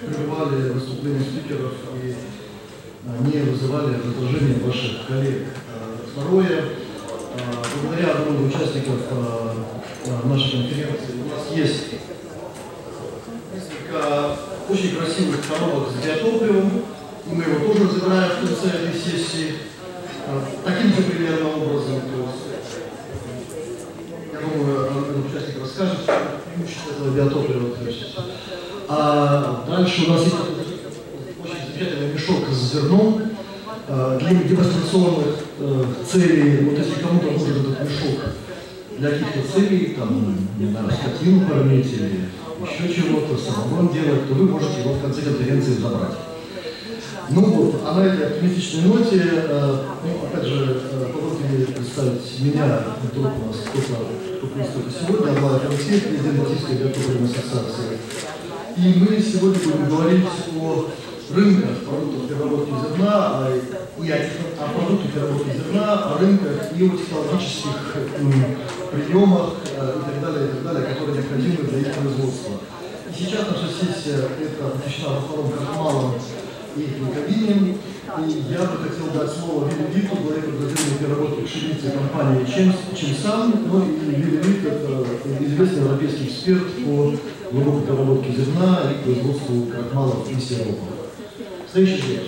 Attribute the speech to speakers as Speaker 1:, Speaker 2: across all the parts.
Speaker 1: прерывали выступления спикеров и а, не вызывали раздражения ваших коллег. А, Второе, а, благодаря одному участников нашей конференции у нас есть несколько очень красивых коробок с биотопливом, и мы его тоже забираем в конце этой сессии таким же примерно образом. То есть, я думаю, этот участник расскажет преимущество этого биотоплива. А дальше у нас есть очень замечательный мешок с зерном а, для демонстрационных э, целей. Вот если кому-то нужен этот мешок для каких-то целей, там, не знаю, скотину кормить или еще чего-то, самогон делать, то вы можете его в конце конференции забрать. Ну вот, а на этой оптимистичной ноте, э, ну, опять же, э, мне представить меня, вдруг у нас только, только, только сегодня, Аглая Алексей, президент Российской биотопливной ассоциации. И мы сегодня будем говорить о рынках продуктов переработки зерна, и о, о продуктах переработки зерна, о рынках и о технологических приемах э, и так далее, и так далее, которые необходимы для их производства. И сейчас наша сессия это посвящена в основном крахмалам и гликобинием. И я бы хотел дать слово Вилли Виту, главе подразделения переработки пшеницы компании Чемсан. Ну и Вилли Вит это известный европейский эксперт по глубокой переработке зерна и производству крахмалов и сиропов. Следующий слайд.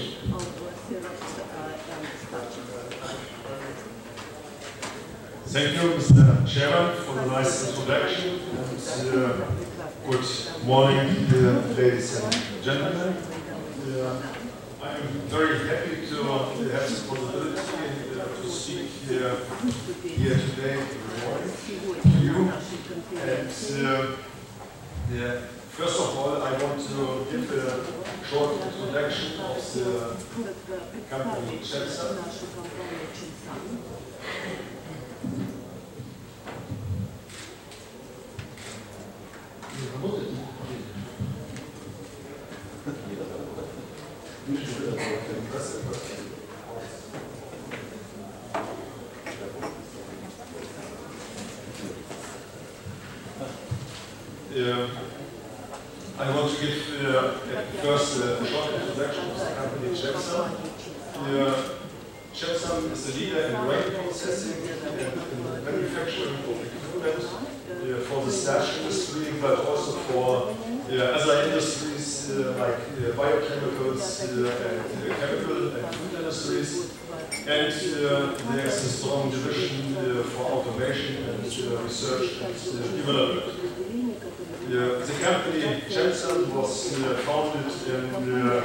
Speaker 2: Thank you, Mr. Chairman, for the nice introduction. And, uh, good morning, uh, ladies and gentlemen. Uh, I'm very happy to uh, have the possibility uh, to speak here, the company Cemsan. Uh, I want to give uh, at first uh, a short introduction of the company Cemsan. Uh, Cemsan is a leader in grain processing and in manufacturing of equipment uh, for the starch industry, but also for uh, other industries uh, like uh, biochemicals uh, and uh, chemical and food industries. And uh, there's a strong division uh, for automation and uh, research and uh, development. Uh, the company Cemsan was uh, founded in uh,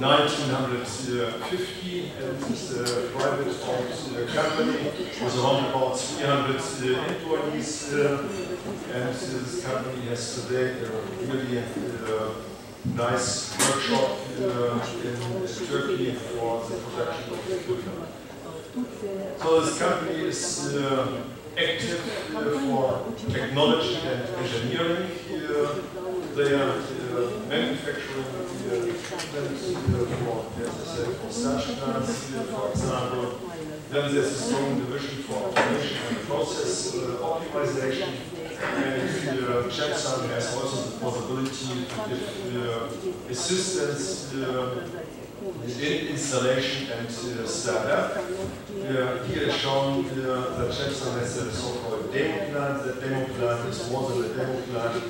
Speaker 2: 1950 and is a private owned uh, company with around about 300 uh, employees uh, and this company has today a really uh, nice workshop uh, in Turkey for the production of equipment. So this company is uh, active uh, for technology and engineering. Uh, they are uh, manufacturing uh, uh, for, uh, example. Then there's a strong division for automation and process uh, optimization. And uh, Cemsan has also the possibility to give uh, assistance uh, in installation and uh, startup. Uh, here is shown uh, that Cemsan has a so-called demo plant. The demo plant is more than a demo plant.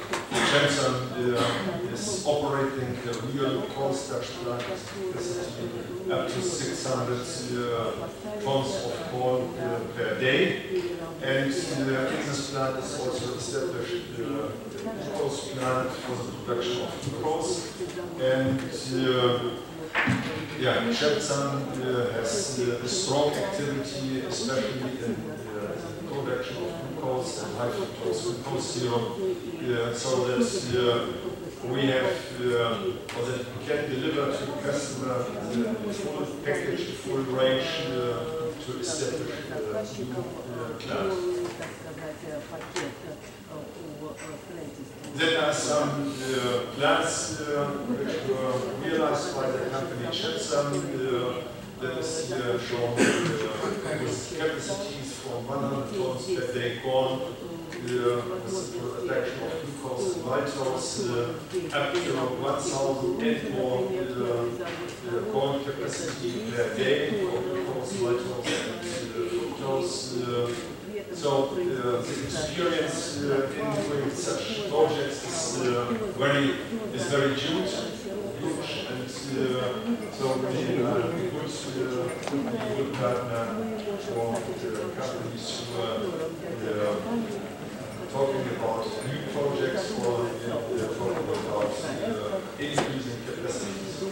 Speaker 2: Cemsan uh, is operating a real starch plant capacity up to 600 uh, tons of corn uh, per day. And uh, in this plant is also established uh, glucose plant for the production of glucose. And uh, yeah, Cemsan uh, has uh, a strong activity, especially in uh, the production of glucose and high fructose glucose syrup, uh, so that uh, we have, uh, or that we can deliver to the customer the full package, the full range to establish uh, new plants. There are some plans which were realized by the company Cemsan. Uh, that is here shown uh, capacities from 100 tons per day corn uh, the production of glucose maltose uh, up to 1,000 and more uh, uh, corn capacity per day for glucose, maltose and uh, fructose. Uh, so uh, the experience uh, in doing such projects is uh, very is very huge, huge, uh, so are a good, uh, companies who are uh, talking about new projects or uh, talking about uh, increasing capacities.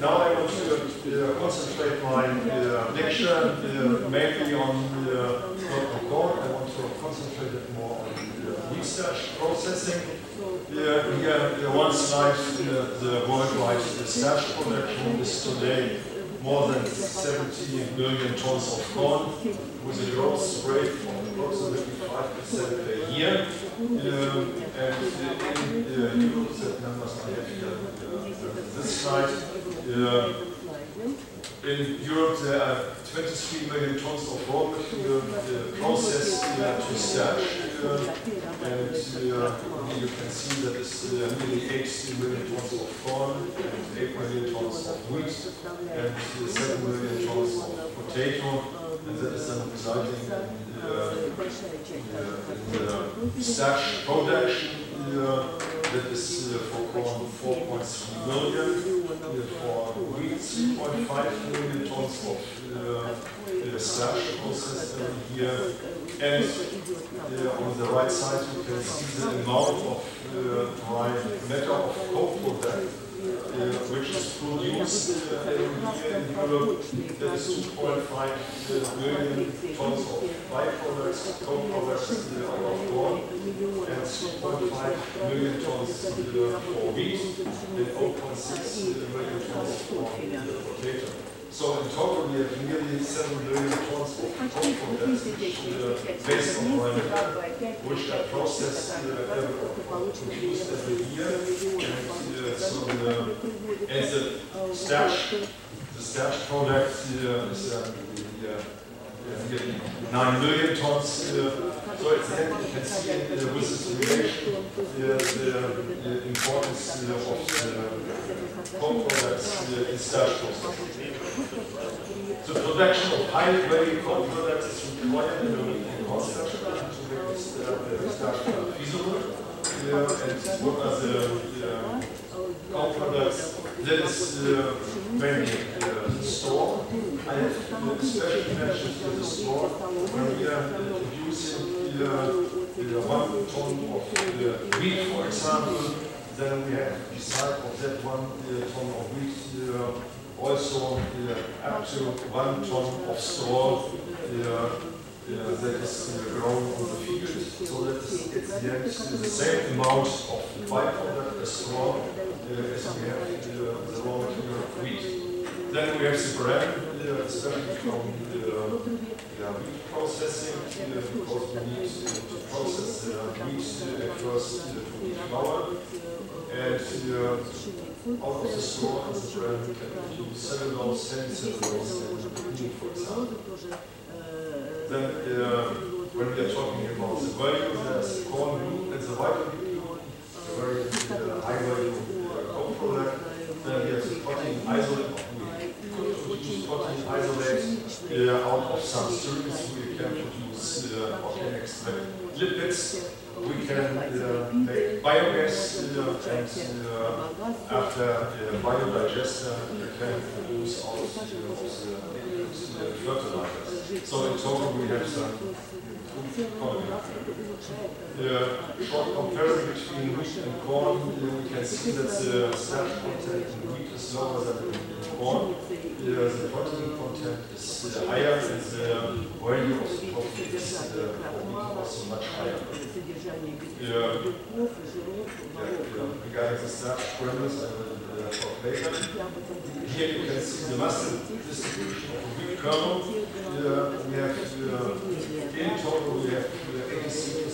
Speaker 2: Now I want to uh, concentrate my uh, lecture uh, mainly on uh, not corn. I want to concentrate more on uh, research processing. Uh, here, uh, one slide, uh, the worldwide starch production is today more than 70 million tons of corn with a growth rate of approximately 5% per year. Um, and uh, in uh, numbers I have here uh, this slide. Uh, in Europe, there are 23 million tons of raw material uh, processed to starch, uh, and uh, you can see that it's nearly 80 million tons of corn, and 8 million tons of wheat, and uh, 7 million tons of potato, and that is then resulting in, uh, in uh, starch production. Uh, that is uh, for corn 4.3 million, for wheat 3.5 million tons of uh, uh, starch processed every year. And uh, on the right side you can see the amount of uh, dry matter of co-product which is produced uh, every year in Europe. That is 2.5 million tons of byproducts, co-products uh, of corn, and 2.5 million tons uh, for wheat, and 0.6 million tons for uh, potato. So in total, we have nearly 7 billion tons of co-products which, based on raw which are processed every, year. And uh, so the, and the starch, the starch product is uh, the, uh, uh, 9 million tons. So it's you can see uh, with this relation the, importance of the co-products in. The production of high-value co-products is required in the starch to make this uh, product feasible. Uh, and what are the uh, co-products? That is mainly uh, store. I have special mentions for the store when we are producing uh, one ton of uh, wheat, for example. Then we have beside of that one ton of wheat also uh, up to one ton of straw that is grown on the field. So that is at the end the same amount of byproduct as straw as we have uh, the raw material of wheat. Then we have the bran, uh, especially from the wheat processing, because we need to process the wheat at first uh, to flour. And uh, of the the we can produce cellulose, hemicellulose, and for example. Then uh, when we are talking about the value, there's corn gluten and the vitamin gluten, a very uh, high value uh, co-product. Then we the protein isolate. We could produce protein isolate uh, out of some streams. We can produce uh, or can lipids. We can uh, make biogas uh, and uh, after uh, biodigester we can produce all the fertilizers. So in total we have some the short comparison between wheat and corn, we can see that the starch content in wheat is lower than in corn. Uh, the protein content is uh, higher and the value of the protein is uh, also much higher. Yeah, regarding the starch granules, I will uh, talk later. Here you can see the massive distribution of the wheat kernel. Uh, we have uh, in total we have 86%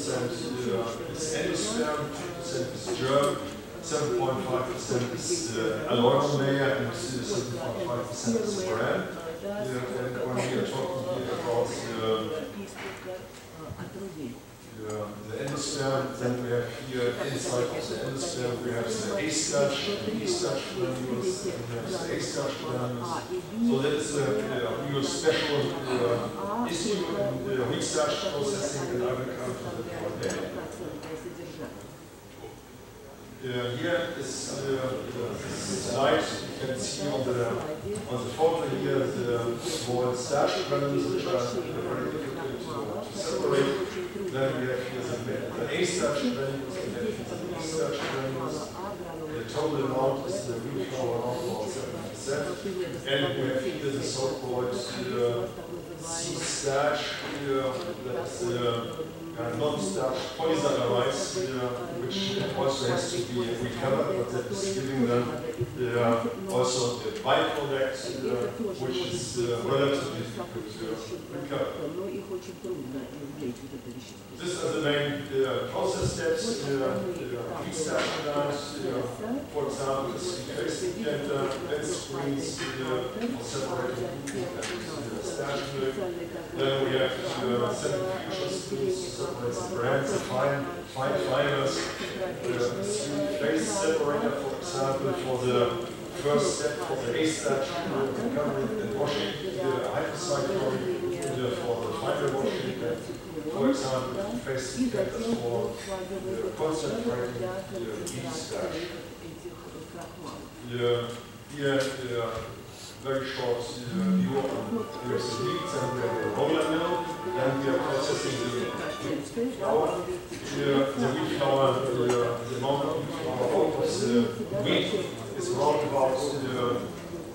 Speaker 2: uh, is endosperm, 2% is germ, 7.5% is uh, aleurone layer and 7.5% is bran. Yeah, and when we are talking here about uh, uh, the endosperm, then we have here inside of the endosperm, we have the A starch, the B starch granules, and we have the A starch granules. So that is a, a real special uh, issue in the wheat starch processing and agriculture that we are there. Uh, here is the slide. You can see on the on the photo here the small starch granules which are very difficult to, separate. Then we have here the, the A granules and then the B granules. The total amount is the around about seven percent. And we have here the so-called uh, C starch here. That's uh, uh, non-starch polysaccharides, uh, which also has to be recovered, but that is giving them uh, also the byproduct, uh, which is uh, relatively difficult to recover. These are the main uh, process steps. Uh, uh, uh, for example, the basic blender, then screens uh, separating and uh, milk. Then we have uh, centrifugal screens separates the brands, the fine, fine fibers, uh, three phase separator, for example, for the first step for the A starch uh, recovery and washing, the hydrocyclone, uh, for the fiber washing, for example, phase separators for the concentrating the B starch. Yeah, here, uh, very short uh, view on the leads and we have the roller mill. Then we are processing the flour. Here, the wheat flour, the, amount of wheat flour the wheat is around about uh,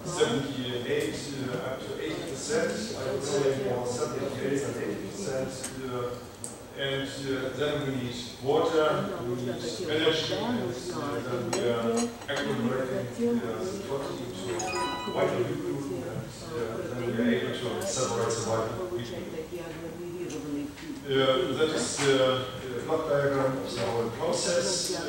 Speaker 2: 78 uh, up to 80 percent. I would say more 78 and 80 percent. And uh, then we need water, we need energy, and uh, then we are aggregating uh, the to white gluten, and uh, then we are able to separate the white gluten. Uh, that is the block diagram of the whole process.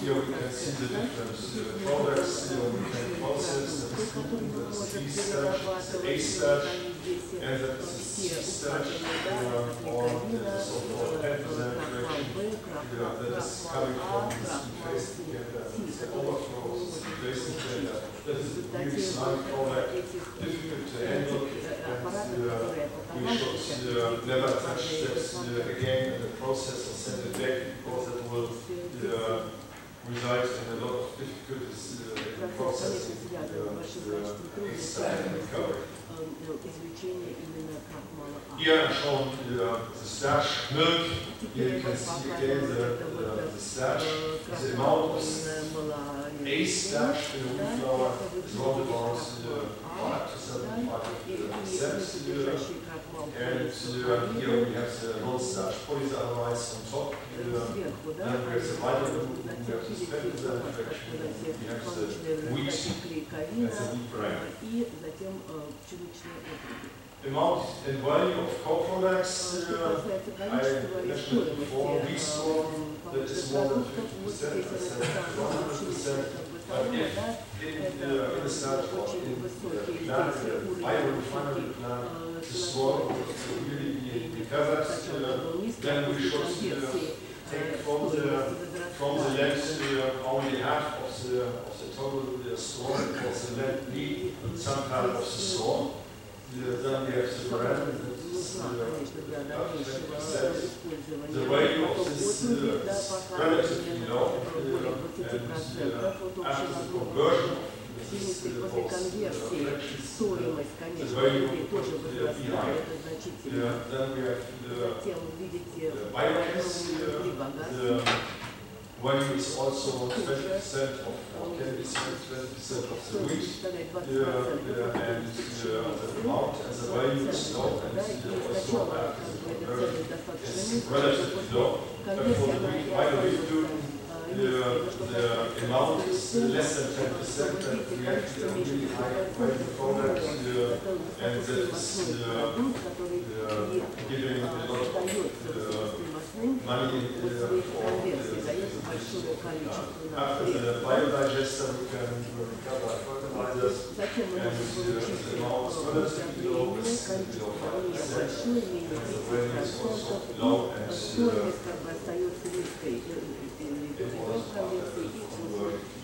Speaker 2: Here we can see the different products here we can process. Is the B starch, the A starch, and that is the uh, or the so-called. Yeah, that is coming from this together. It's the overflow of the phase together. That is a really small product, difficult to handle, and uh, we should uh, never touch that uh, again in the process or send it back because it will uh, result in a lot of difficulties uh, in processing uh, the extract recovery. Here I'm showing uh, the starch milk. Here you can see again the, the, the starch, the amount of A starch in the wheat flour is around about 5 to 75 percent. And uh, here we have the polysaccharides on top. Uh, then we have the vitamin, we have the we have the wheat wheat. Amount and value of co-products, uh, I mentioned before, wheat straw, that is more than 50%, I said 100%. The biorefinery plant, the straw will really recovered, uh, then we should take from the from the only half of the of the total uh, straw because the some kind of the straw. Uh, then we have the brand that is uh, up 20%. Uh, is uh, and uh, uh, uh, uh, uh, uh, also 20% of, can be 20% of the uh, uh, and uh, the amount and the value is low, and uh, also conversion is relatively low. For the wheat, gluten, the, the amount is less than 10%, but we have a really high value product, uh, and that is uh, uh, giving a lot of uh, money uh, for the
Speaker 3: you.
Speaker 2: After the biodigester, we can recover fertilizers and the amounts relatively low is below 5%. And the value
Speaker 3: is
Speaker 2: also
Speaker 3: low
Speaker 2: and
Speaker 3: it was part of the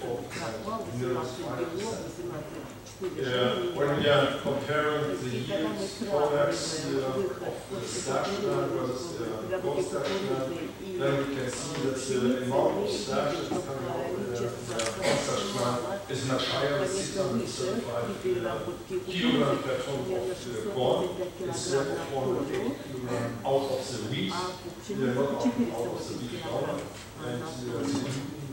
Speaker 2: Yeah, when we are comparing the yields, products uh, of the starch plant versus the non-starch then we can see that the amount of starch that is coming out of the non-starch plant is much higher than 635 uh, kilogram per ton of uh, corn instead of 180 kilogram out of the wheat,
Speaker 3: yeah,
Speaker 2: not out, of the wheat flour. And uh,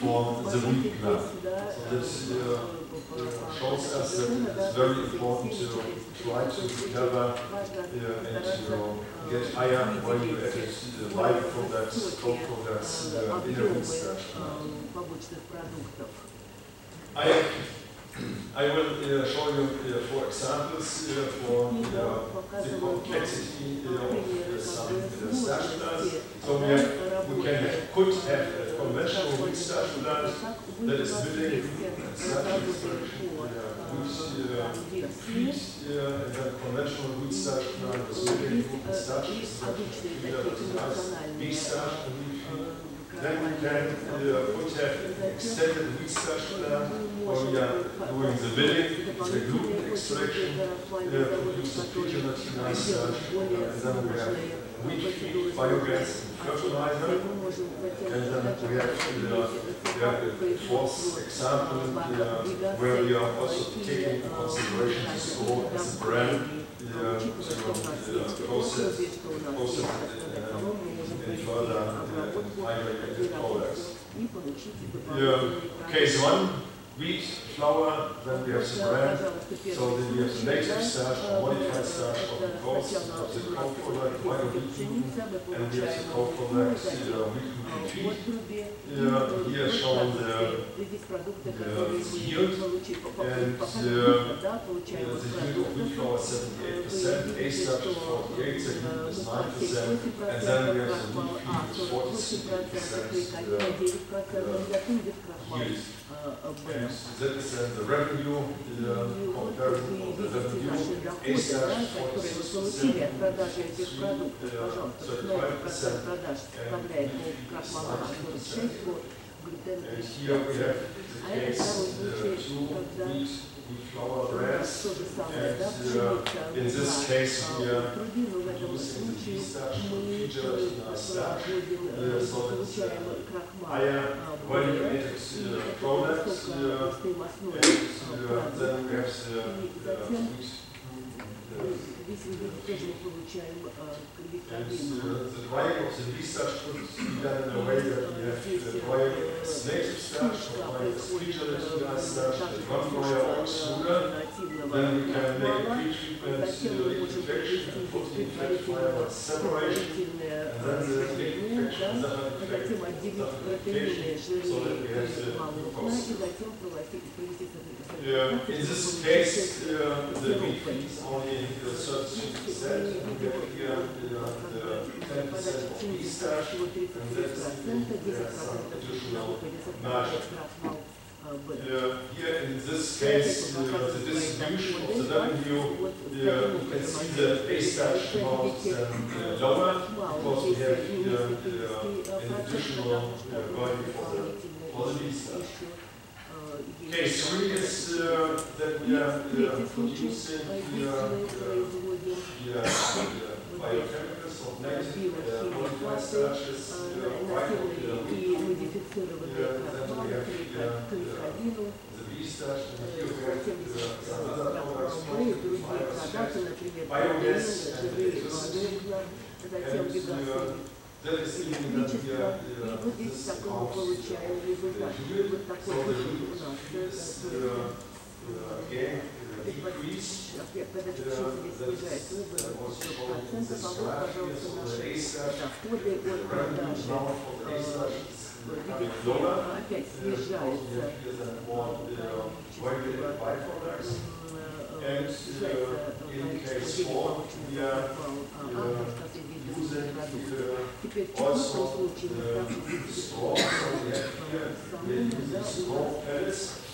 Speaker 2: for the weak. So this uh, uh, shows us that it's very important to try to recover uh, and you know, get higher value added uh, life products, that scope uh, in
Speaker 3: a research.
Speaker 2: I I will uh, show you uh, four examples uh, for uh, the complexity uh, of uh, some starch plants. So we, have, we can have, could have a conventional wheat starch plant that is and starch extraction, wheat feed, and then conventional wheat starch plant milling and starch extraction, either with nice. wheat starch and wheat feed. Then we can uh, put have extended wheat starch plant we are doing the milling, the gluten extraction, uh, produce a pre-gelatinized starch, uh, and then we have wheat feed, biogas, fertilizer. And then we have we have the fourth example uh, where we are also taking into consideration the straw as a brand uh, to uh, process, process uh, in further uh, products. Yeah, case one, wheat, flour, then we have the brand, so then we have the native starch, modified starch the coast, of the co-product, and we have the co-product, uh, wheat feed. Yeah, here shown the, the yield, and uh, the yield of wheat flour is 78%, A starch is 48, the gluten is 9%, and then we have the wheat feed is 46% yield. And that is is uh, the revenue, the uh, comparison of the revenue is uh, Here we have the case uh, two
Speaker 3: weeks
Speaker 2: in this case, we are using the pistachio
Speaker 3: features
Speaker 2: in our
Speaker 3: stack.
Speaker 2: Uh, so higher value-added. Uh, uh,
Speaker 3: uh
Speaker 2: and uh, then we have the uh,
Speaker 3: тоже получаем витамины.
Speaker 2: The way of the research could be done in a way that we have the way of native starch, the way of spiritual starch, the one way of sugar, then we can make pre-treatment infection and put in fat fiber separation, and then the
Speaker 3: infection, the infection,
Speaker 2: so that we have the glucose. Yeah. in this case, uh, the BP is only 33%, and we have here the 10% of B stash, and that's the additional margin. Uh, here in this case, the distribution of the revenue, uh, you can see the A stash amount um, uh, lower, because we have uh, an additional value for the, for the B stash. Okay, so we is uh, that we are uh, producing
Speaker 3: here
Speaker 2: uh, the uh, biochemicals of native uh, modified starches, uh,
Speaker 3: right
Speaker 2: uh,
Speaker 3: then we have uh, uh
Speaker 2: the bee starch, and other products
Speaker 3: the
Speaker 2: biogas and
Speaker 3: electricity,
Speaker 2: and uh, That is even that we
Speaker 3: электричество.
Speaker 2: are,
Speaker 3: И
Speaker 2: uh,
Speaker 3: вот здесь
Speaker 2: this
Speaker 3: такой мы
Speaker 2: out,
Speaker 3: получаем
Speaker 2: uh,
Speaker 3: результат.
Speaker 2: here.
Speaker 3: Вот такой
Speaker 2: So the
Speaker 3: выход у нас.
Speaker 2: is,
Speaker 3: Это,
Speaker 2: uh, uh, again, uh, decrease.
Speaker 3: Когда чуть-чуть здесь снижается выбор процентов, а вот, пожалуйста, наши доходы от продажи
Speaker 2: becoming lower.
Speaker 3: опять
Speaker 2: Uh,
Speaker 3: снижается.
Speaker 2: because we have more, uh, regulated byproducts. And, uh, in case four, we are, uh, using the,
Speaker 3: all sorts
Speaker 2: of straw from the here,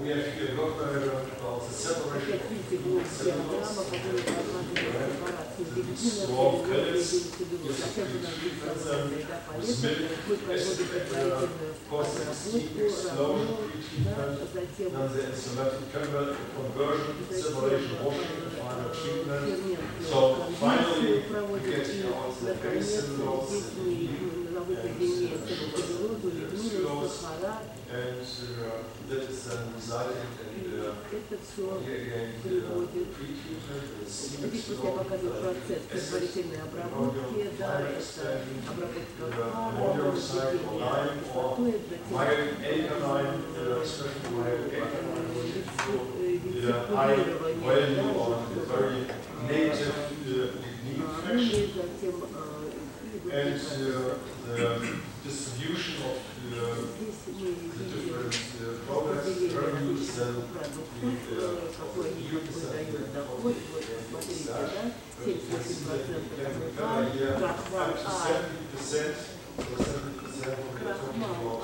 Speaker 2: We have here got about the separation
Speaker 3: of cellulose
Speaker 2: and
Speaker 3: small
Speaker 2: pellets. You
Speaker 3: treat them
Speaker 2: and the enzymatic chemical conversion, separation, washing, final treatment. So finally, we get out the
Speaker 3: base
Speaker 2: cellulose
Speaker 3: здесь мы на выходе имеем целлюлозу, лигнину, сахара,
Speaker 2: and uh, that is then resulting
Speaker 3: и
Speaker 2: in uh,
Speaker 3: это все
Speaker 2: here again the
Speaker 3: приводит
Speaker 2: pretreatment, the seed
Speaker 3: Здесь вот я показываю процесс предварительной обработки, да, это обработка пара,
Speaker 2: monoxide or lime or
Speaker 3: кислотой, затем
Speaker 2: and uh, the distribution of uh, the different uh, products, revenues,
Speaker 3: and the uh, the 70%
Speaker 2: 70% of the total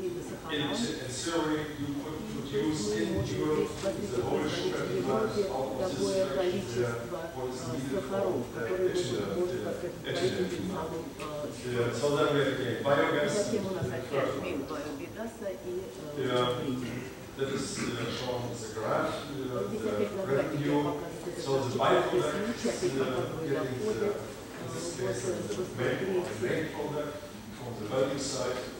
Speaker 2: in Syria you could produce in Europe the what is needed for the. So then we have again biogas, that is uh, shown the graph, uh, the revenue, so the
Speaker 3: byproducts
Speaker 2: uh, getting the, in this case, the main, main product from the value side.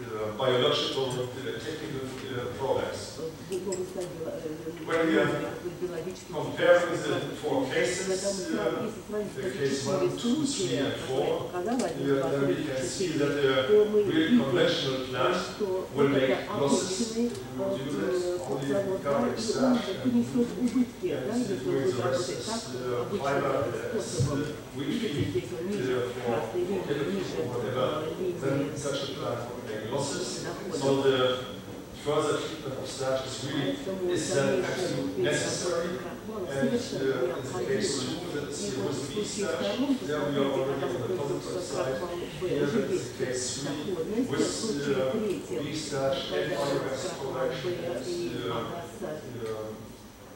Speaker 2: Uh, biological, technical uh, products. When we are comparing the four cases, the
Speaker 3: uh,
Speaker 2: case 1, 2,
Speaker 3: 3,
Speaker 2: and
Speaker 3: 4,
Speaker 2: then we can see that the real conventional plant will make losses. You that all
Speaker 3: the garbage
Speaker 2: stuff and, and doing the rest is fiber,
Speaker 3: is
Speaker 2: uh,
Speaker 3: wheat
Speaker 2: feed, uh, for,
Speaker 3: for
Speaker 2: or whatever, then such a plant make losses. So the further treatment of starch is really is uh,
Speaker 3: then
Speaker 2: absolutely necessary. And uh, in the case two, that's the
Speaker 3: roast
Speaker 2: starch. There we are already on the positive side. Here that's
Speaker 3: the
Speaker 2: case three with
Speaker 3: the
Speaker 2: uh, beef starch and biogas production and uh,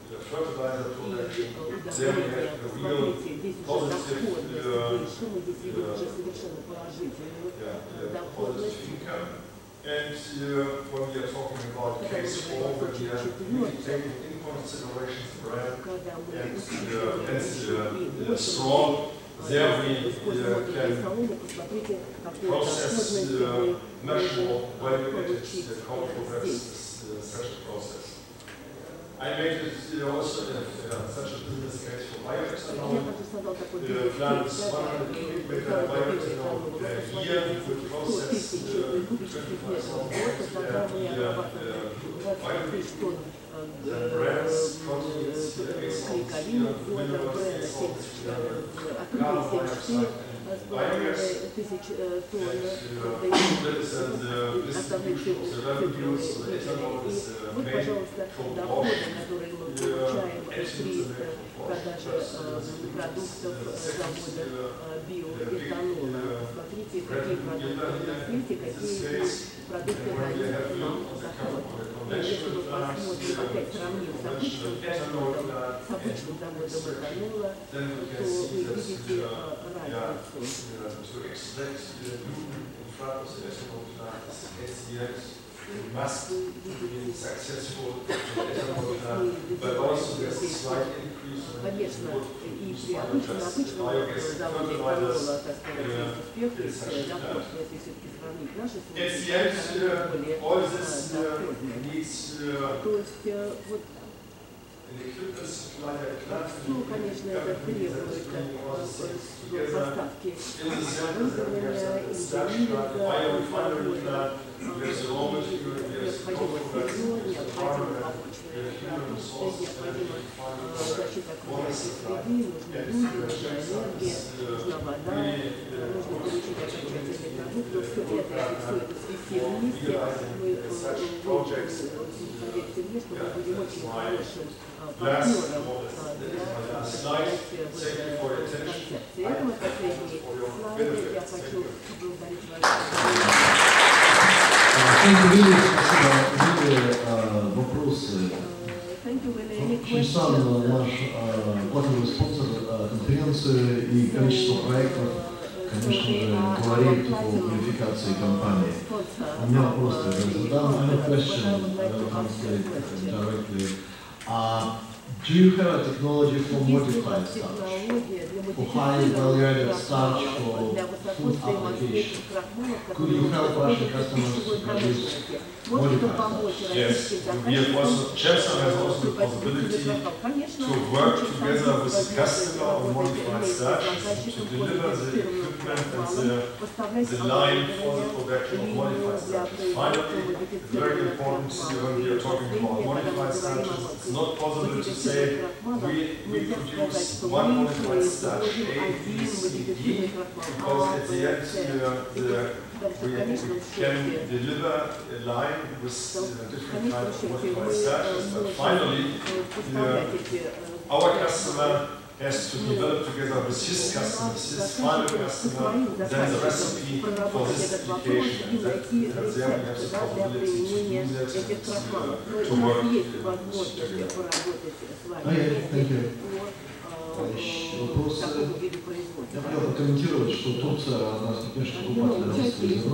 Speaker 2: the fertilizer production. There we have a real positive, uh, yeah, positive income. And when we are talking about case 4, we are really taking into consideration
Speaker 3: threat
Speaker 2: and, uh, and uh, strong, there we uh, can process uh, much more value-added uh,
Speaker 3: how
Speaker 2: to
Speaker 3: progress
Speaker 2: uh, such a process. I made it also uh, such a business case for bioethanol. Uh,
Speaker 3: plants
Speaker 2: 100 cubic meter bioethanol per year
Speaker 3: would
Speaker 2: process uh, 25,000 and uh,
Speaker 3: uh.
Speaker 2: The brands, proteins,
Speaker 3: the
Speaker 2: minerals,
Speaker 3: the
Speaker 2: carbon dioxide,
Speaker 3: тысяч э, тонн остальных
Speaker 2: философий.
Speaker 3: И вот, пожалуйста, доходы, которые мы получаем при
Speaker 2: продажи
Speaker 3: э, продуктов э, завода э, биоэтанола. Посмотрите, какие продукты у нас какие продукты дают нам заход. Если мы посмотрим, опять сравним с обычным заводом, с обычным заводом этанола, то вы видите разницу.
Speaker 2: uh, to extract the gluten in front of the ethanol plant is SCX. It must
Speaker 3: Вы
Speaker 2: be
Speaker 3: видите
Speaker 2: successful in the ethanol plant, but also there's a slight increase when you
Speaker 3: Конечно,
Speaker 2: put
Speaker 3: и
Speaker 2: use
Speaker 3: при обычном,
Speaker 2: biogas,
Speaker 3: обычном
Speaker 2: biogas
Speaker 3: заводе
Speaker 2: fertilizers.
Speaker 3: этанола, так сказать, есть успех, есть э, доход, но если все-таки сравнить наши
Speaker 2: At
Speaker 3: случаи,
Speaker 2: the end,
Speaker 3: они гораздо
Speaker 2: uh,
Speaker 3: более
Speaker 2: all
Speaker 3: э,
Speaker 2: this uh,
Speaker 3: доходные.
Speaker 2: needs uh,
Speaker 3: То есть, э, вот,
Speaker 2: an equipment supply, a plant
Speaker 3: ну, конечно, это требует э, э, поставки
Speaker 2: In the center, we have
Speaker 3: оборудования,
Speaker 2: some starch plant, biorefinery plant, we have the raw material, we have the
Speaker 3: необходимо
Speaker 2: co-products,
Speaker 3: сырье,
Speaker 2: we have the
Speaker 3: необходимо
Speaker 2: farmer, we
Speaker 3: молочные
Speaker 2: have human
Speaker 3: продукты,
Speaker 2: resources, we have
Speaker 3: необходимо
Speaker 2: refinery
Speaker 3: э,
Speaker 2: product,
Speaker 3: защита
Speaker 2: water
Speaker 3: окружающей
Speaker 2: supply.
Speaker 3: среды, нужны
Speaker 2: And
Speaker 3: люди,
Speaker 2: uh,
Speaker 3: нужна
Speaker 2: check
Speaker 3: энергия,
Speaker 2: uh,
Speaker 3: нужна вода,
Speaker 2: really,
Speaker 3: э,
Speaker 2: uh,
Speaker 3: нужно получить окончательный продукт, то все это,
Speaker 2: uh,
Speaker 3: если все это свести вместе, мы э, выйдем, поверьте мне, что мы будем очень хорошим э, партнером э, для развития вот, э, концепции. Это мой последний слайд. Я хочу поблагодарить вас.
Speaker 1: Вопросы.
Speaker 3: Э,
Speaker 1: Чусан
Speaker 3: questions?
Speaker 1: наш платиновый спонсор э, конференции и количество проектов, конечно же, говорит о квалификации компании. У меня вопрос я задам. I have a question, I will translate directly. Uh, do you have a technology for modified starch? For high value-added starch for food application? Could you help Russian customers to produce
Speaker 2: Yes, we have also, Cemsan has also the possibility to work together with the customer on modified starch, to deliver the equipment and the, the line for the production of modified starch. Finally, it's very important when we are talking about modified starches, it's not possible to say we, we produce one modified starch A, B, C, D, because at the end, uh, the, we, we can deliver a line with uh, different kinds of modified starches, but finally, our customer has to develop together with his customers, his final customer, then the recipe for this application. And that, and there we have the possibility to do that and uh, to work together.
Speaker 1: Okay, thank you.
Speaker 3: Производства.
Speaker 1: Я хотел прокомментировать, что Турция одна из крупнейших покупателей российского зерна.